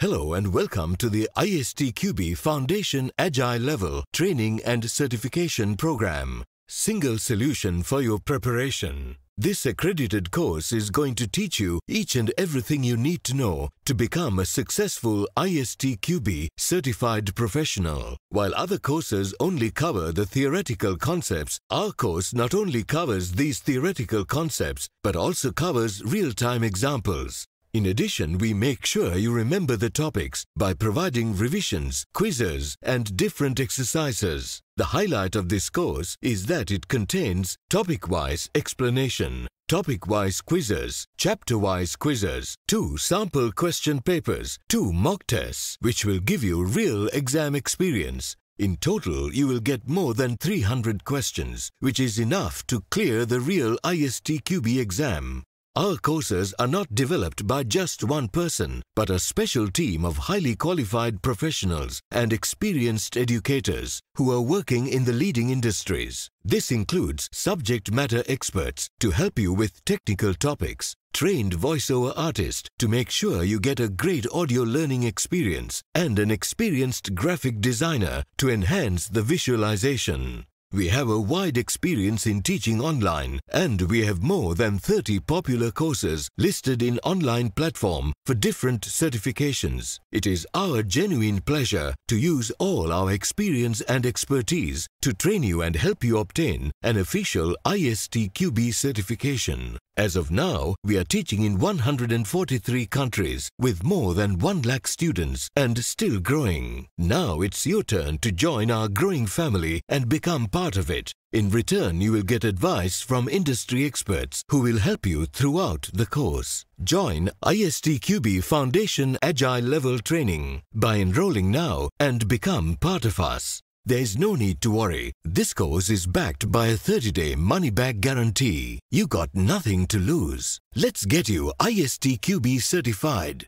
Hello and welcome to the ISTQB Foundation Agile Level Training and Certification Program. Single solution for your preparation. This accredited course is going to teach you each and everything you need to know to become a successful ISTQB certified professional. While other courses only cover the theoretical concepts, our course not only covers these theoretical concepts but also covers real-time examples. In addition, we make sure you remember the topics by providing revisions, quizzes, and different exercises. The highlight of this course is that it contains topic-wise explanation, topic-wise quizzes, chapter-wise quizzes, two sample question papers, two mock tests, which will give you real exam experience. In total, you will get more than 300 questions, which is enough to clear the real ISTQB exam. Our courses are not developed by just one person, but a special team of highly qualified professionals and experienced educators who are working in the leading industries. This includes subject matter experts to help you with technical topics, trained voiceover artist to make sure you get a great audio learning experience, and an experienced graphic designer to enhance the visualization. We have a wide experience in teaching online and we have more than 30 popular courses listed in online platform for different certifications. It is our genuine pleasure to use all our experience and expertise to train you and help you obtain an official ISTQB certification. As of now, we are teaching in 143 countries with more than 1 lakh students and still growing. Now it's your turn to join our growing family and become part of it. In return, you will get advice from industry experts who will help you throughout the course. Join ISTQB Foundation Agile Level Training by enrolling now and become part of us. There's no need to worry. This course is backed by a 30-day money-back guarantee. You got nothing to lose. Let's get you ISTQB certified.